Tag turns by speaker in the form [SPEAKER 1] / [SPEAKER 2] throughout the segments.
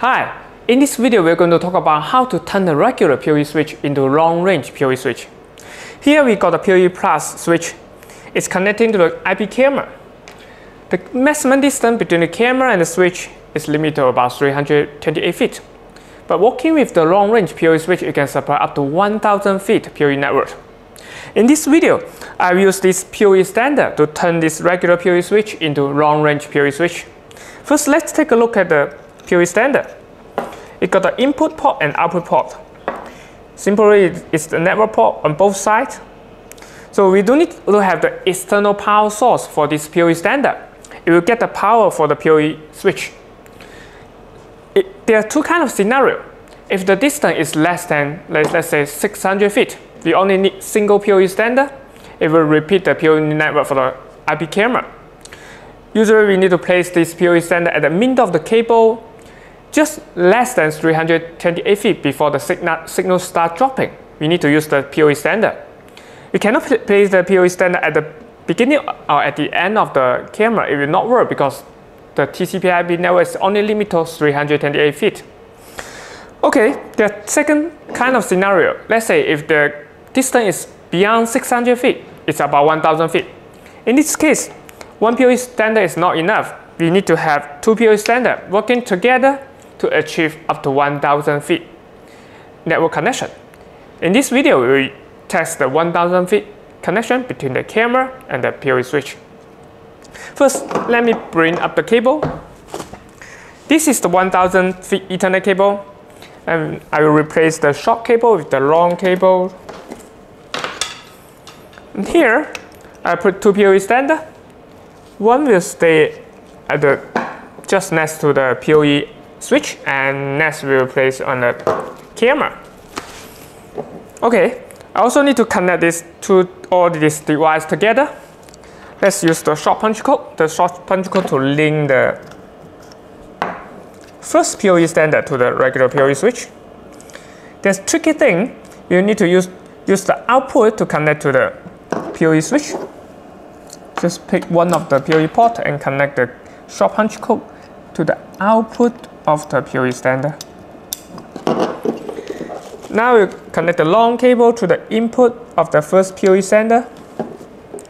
[SPEAKER 1] Hi, in this video we're going to talk about how to turn a regular PoE switch into a long-range PoE switch. Here we got a PoE Plus switch. It's connecting to the IP camera. The maximum distance between the camera and the switch is limited to about 328 feet. But working with the long-range PoE switch, you can supply up to 1000 feet PoE network. In this video, I will use this PoE extender to turn this regular PoE switch into long-range PoE switch. First, let's take a look at the PoE extender. It got the input port and output port. Simply, it's the network port on both sides. So we don't need to have the external power source for this PoE extender. It will get the power for the PoE switch. It, there are two kind of scenario. If the distance is less than, let's, let's say 600 feet, we only need single PoE extender. It will repeat the PoE network for the IP camera. Usually we need to place this PoE extender at the middle of the cable just less than 328 feet before the signal, signal start dropping. We need to use the PoE extender. We cannot place the PoE extender at the beginning or at the end of the camera. It will not work because the TCP/IP network is only limited to 328 feet. Okay, the second kind of scenario. Let's say if the distance is beyond 600 feet, it's about 1000 feet. In this case, one PoE extender is not enough. We need to have two PoE extender working together to achieve up to 1000 feet network connection. In this video, we will test the 1000 feet connection between the camera and the PoE switch. First, let me bring up the cable. This is the 1000 feet Ethernet cable. And I will replace the short cable with the long cable. And here, I put two PoE extender. One will stay at the just next to the PoE switch and next we will place on the camera. Okay, I also need to connect these two all these devices together. Let's use the short patch cord, the short patch cord to link the first PoE extender to the regular PoE switch. There's tricky thing, you need to use, use the output to connect to the PoE switch. Just pick one of the PoE port and connect the short patch cord to the output of the PoE extender. Now we connect the long cable to the input of the first PoE extender.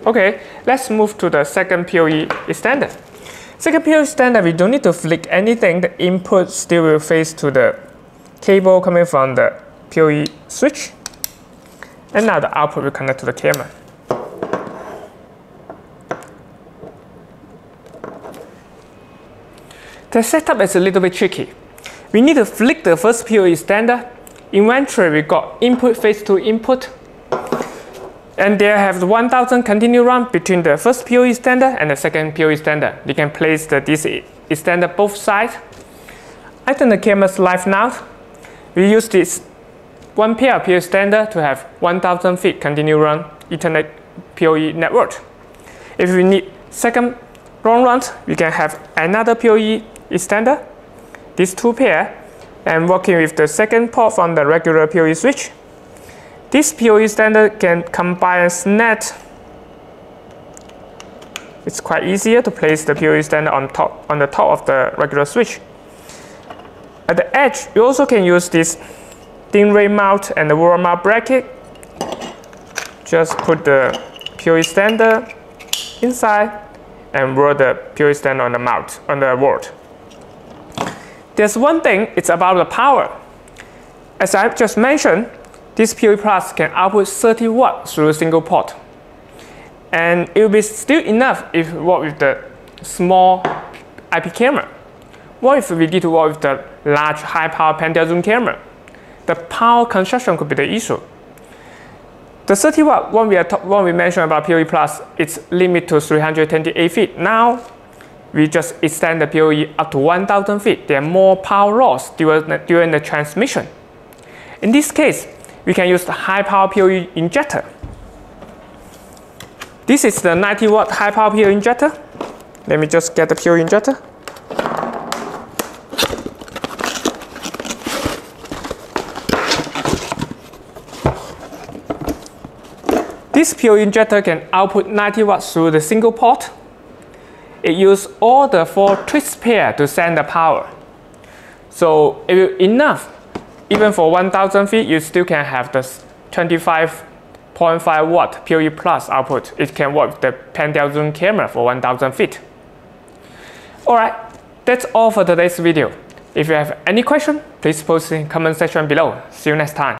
[SPEAKER 1] Okay, let's move to the second PoE extender. Second PoE extender, we don't need to flick anything. The input still will face to the cable coming from the PoE switch. And now the output will connect to the camera. The setup is a little bit tricky. We need to flick the first PoE extender. Eventually, we got input phase to input. And there have 1000 continue run between the first PoE extender and the second PoE extender. You can place the this extender both sides. I turn the camera's live now. We use this one pair PoE extender to have 1000 feet continue run Ethernet PoE network. If we need second long run, we can have another PoE extender, these two pair, and working with the second port from the regular PoE switch. This PoE extender can combine SNAT. It's quite easier to place the PoE extender on top on the top of the regular switch. At the edge, you also can use this DIN rail mount and the wall mount bracket. Just put the PoE extender inside and roll the PoE extender on the mount on the wall. There's one thing, it's about the power. As I just mentioned, this PoE Plus can output 30 watts through a single port. And it will be still enough if we work with the small IP camera. What if we need to work with the large high power pan-tilt zoom camera? The power consumption could be the issue. The 30 watt, one we, are we mentioned about PoE Plus, it's limited to 328 feet. Now, we just extend the PoE up to 1000 feet. There are more power loss during the, during the transmission. In this case, we can use the high power PoE injector. This is the 90 watt high power PoE injector. Let me just get the PoE injector. This PoE injector can output 90 watts through the single port it uses all the four twist pair to send the power. So if enough, even for 1000 feet, you still can have the 25.5 watt PoE Plus output. It can work the pan-tilt camera for 1000 feet. Alright, that's all for today's video. If you have any question, please post in comment section below. See you next time.